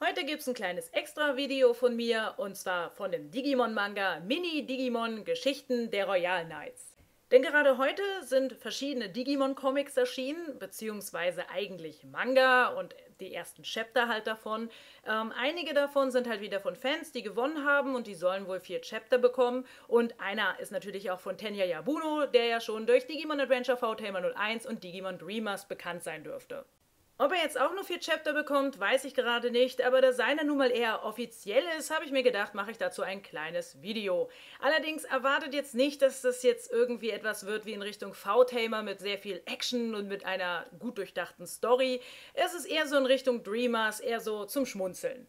Heute gibt es ein kleines Extra-Video von mir und zwar von dem Digimon-Manga Mini Digimon Geschichten der Royal Knights. Denn gerade heute sind verschiedene Digimon-Comics erschienen, beziehungsweise eigentlich Manga und die ersten Chapter halt davon. Ähm, einige davon sind halt wieder von Fans, die gewonnen haben und die sollen wohl vier Chapter bekommen. Und einer ist natürlich auch von Tenya Yabuno, der ja schon durch Digimon Adventure V-Tamer 01 und Digimon Dreamers bekannt sein dürfte. Ob er jetzt auch nur vier Chapter bekommt, weiß ich gerade nicht, aber da seiner nun mal eher offiziell ist, habe ich mir gedacht, mache ich dazu ein kleines Video. Allerdings erwartet jetzt nicht, dass das jetzt irgendwie etwas wird wie in Richtung V-Tamer mit sehr viel Action und mit einer gut durchdachten Story. Es ist eher so in Richtung Dreamers, eher so zum Schmunzeln.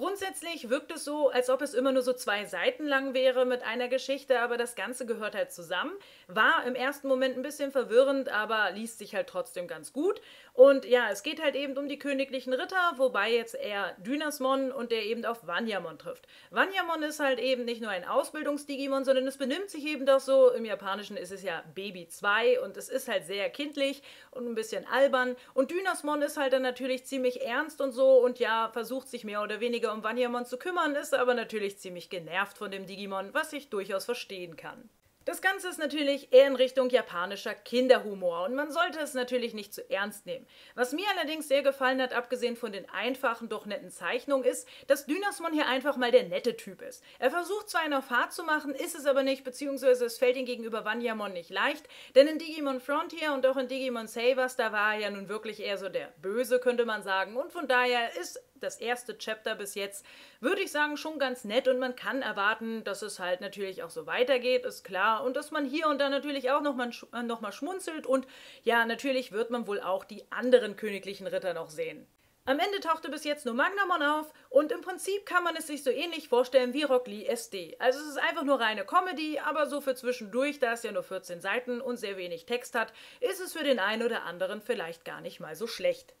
Grundsätzlich wirkt es so, als ob es immer nur so zwei Seiten lang wäre mit einer Geschichte, aber das Ganze gehört halt zusammen. War im ersten Moment ein bisschen verwirrend, aber liest sich halt trotzdem ganz gut. Und ja, es geht halt eben um die königlichen Ritter, wobei jetzt eher Dynasmon und der eben auf Vanyamon trifft. Vanyamon ist halt eben nicht nur ein Ausbildungsdigimon, sondern es benimmt sich eben doch so. Im Japanischen ist es ja Baby 2 und es ist halt sehr kindlich und ein bisschen albern. Und Dynasmon ist halt dann natürlich ziemlich ernst und so und ja, versucht sich mehr oder weniger um Wanyamon zu kümmern, ist aber natürlich ziemlich genervt von dem Digimon, was ich durchaus verstehen kann. Das Ganze ist natürlich eher in Richtung japanischer Kinderhumor und man sollte es natürlich nicht zu ernst nehmen. Was mir allerdings sehr gefallen hat, abgesehen von den einfachen, doch netten Zeichnungen, ist, dass Dynasmon hier einfach mal der nette Typ ist. Er versucht zwar eine Fahrt zu machen, ist es aber nicht, beziehungsweise es fällt ihm gegenüber Wanyamon nicht leicht, denn in Digimon Frontier und auch in Digimon Savers, da war er ja nun wirklich eher so der Böse, könnte man sagen, und von daher ist das erste Chapter bis jetzt, würde ich sagen, schon ganz nett und man kann erwarten, dass es halt natürlich auch so weitergeht, ist klar. Und dass man hier und da natürlich auch nochmal äh, noch mal schmunzelt und ja, natürlich wird man wohl auch die anderen königlichen Ritter noch sehen. Am Ende tauchte bis jetzt nur Magnamon auf und im Prinzip kann man es sich so ähnlich vorstellen wie Rock Lee SD. Also es ist einfach nur reine Comedy, aber so für zwischendurch, da es ja nur 14 Seiten und sehr wenig Text hat, ist es für den einen oder anderen vielleicht gar nicht mal so schlecht.